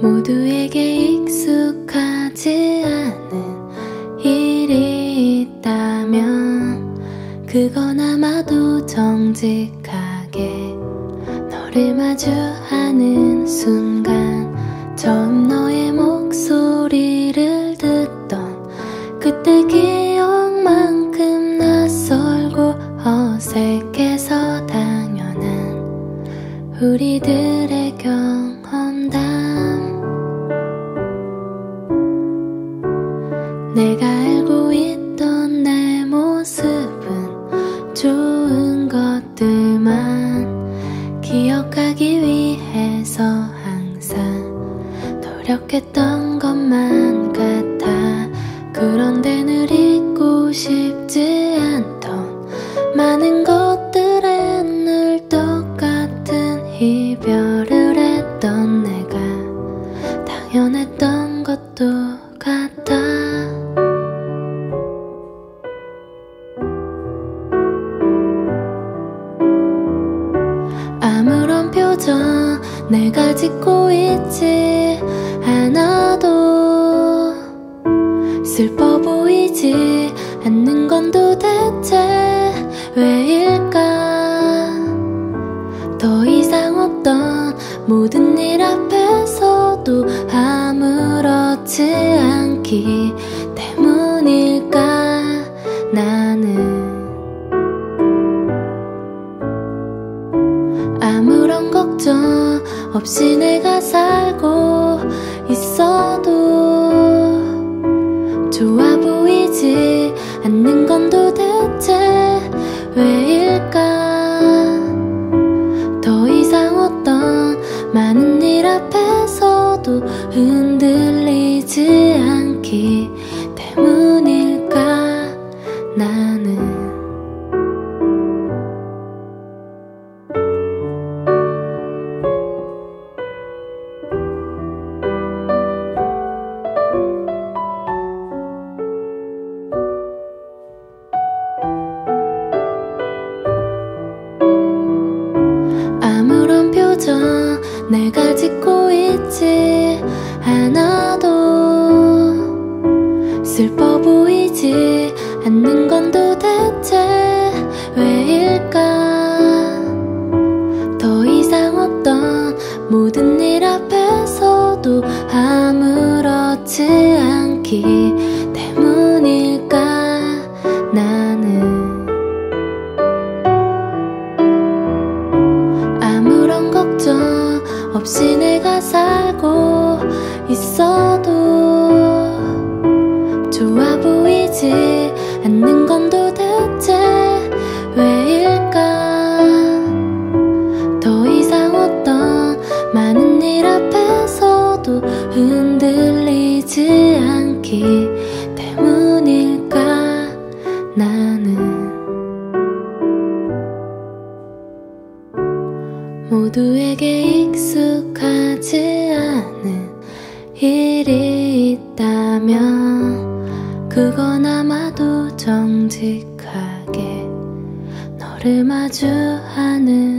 모두에게 익숙하지 않은 일이 있다면 그건 아마도 정직하게 너를 마주하는 순간 처음 너의 목소리를 듣던 그때 기 노력했던 것만 같아. 그런데 늘 잊고 싶지 않던 많은 것들에 늘 똑같은 이별을 했던 내가. 당연했던 것도 같아. 아무런 표정 내가 짓고 있지 슬퍼 보이지 않는 건 도대체 왜일까? 더 이상 없던 모든 일 앞에서도 아무렇지 않기 때문일까? 나는 아무런 걱정 없이 내가 살고 흔들리지 않기 때문일까? 나는 아무런 표정 내가 슬퍼 보이지 않는 건 도대체 왜일까? 더 이상 없던 모든 일 앞에서도 아무렇지 않기 때문일까? 나는 아무런 걱정 없이 내가 살고 보이지 않는 건 도대체 왜일까? 더 이상 어떤 많은 일 앞에서도 흔들리지 않기 때문일까? 나는 모두에게 익숙하지 않은 일이 있다면 그건 아마도 정직하게 너를 마주하는